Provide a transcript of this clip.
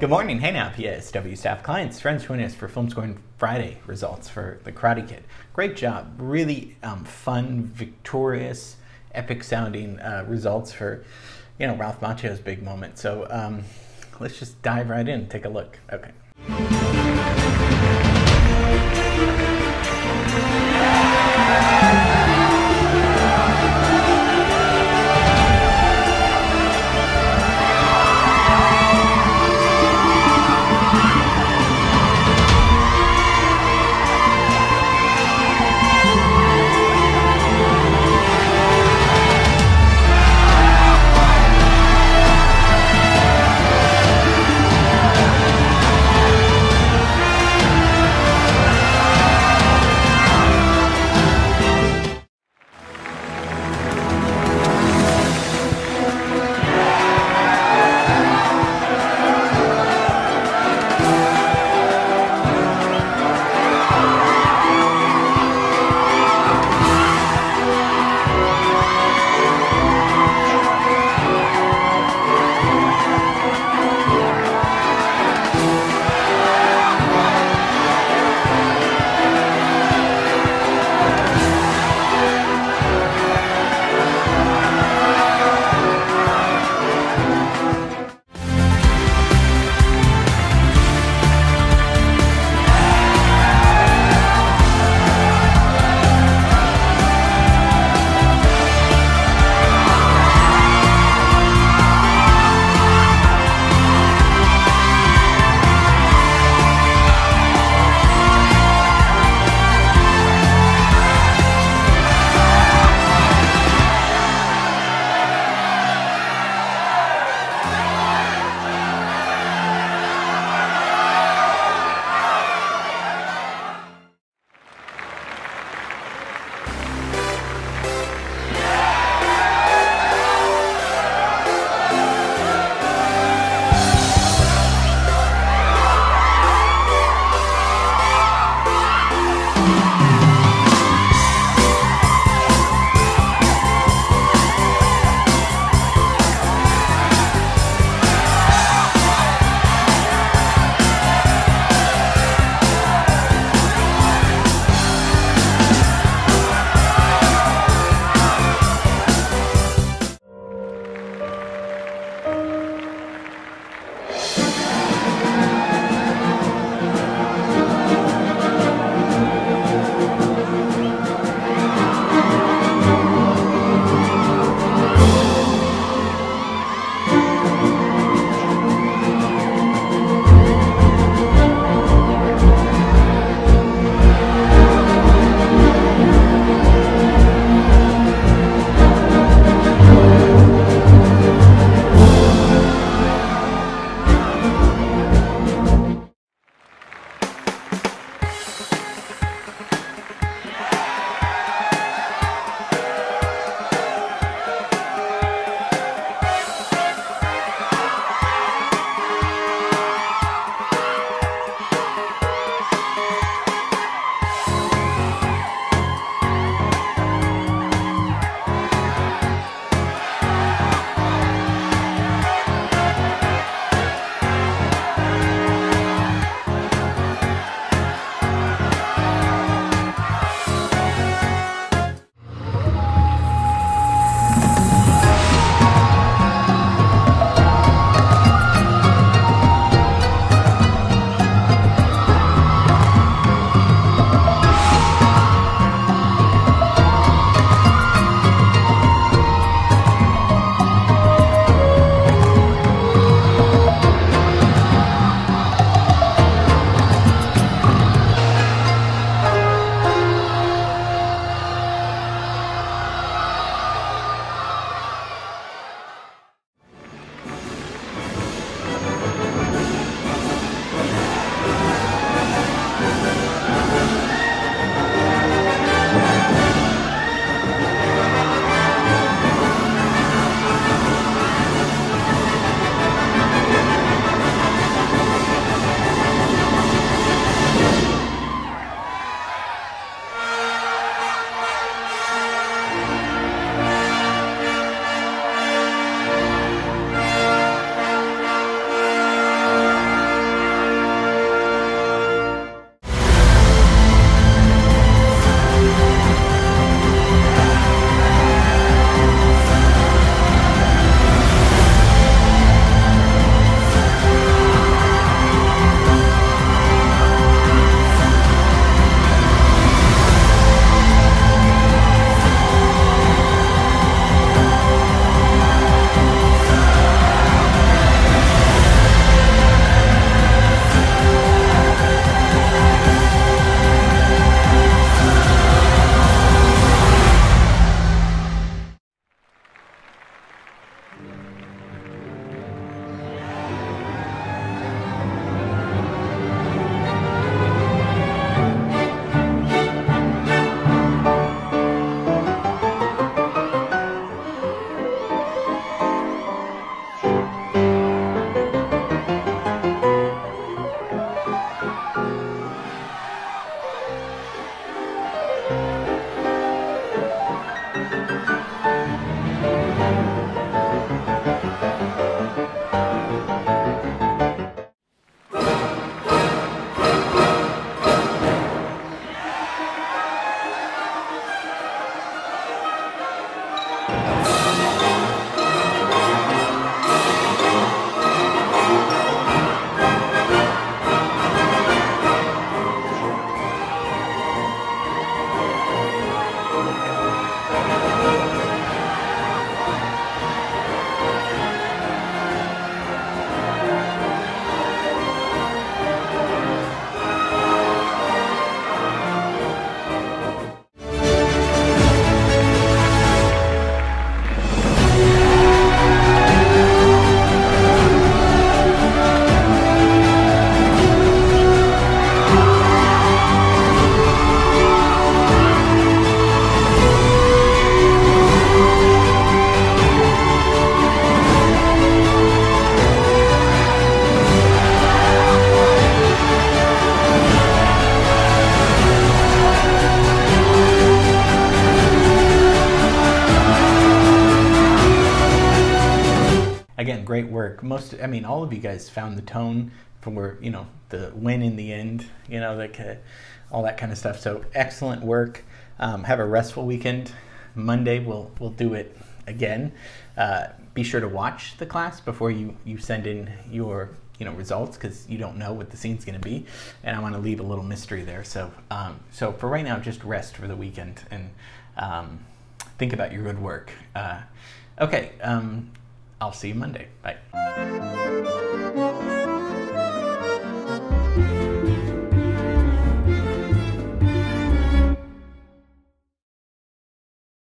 Good morning. Hey now, PSW staff, clients, friends joining us for Film Scoring Friday results for The Karate Kid. Great job. Really um, fun, victorious, epic sounding uh, results for, you know, Ralph Macchio's big moment. So um, let's just dive right in, take a look. Okay. Work. Most, I mean, all of you guys found the tone from where you know the win in the end. You know, like uh, all that kind of stuff. So excellent work. Um, have a restful weekend. Monday we'll we'll do it again. Uh, be sure to watch the class before you you send in your you know results because you don't know what the scene's going to be, and I want to leave a little mystery there. So um, so for right now, just rest for the weekend and um, think about your good work. Uh, okay, um, I'll see you Monday. Bye.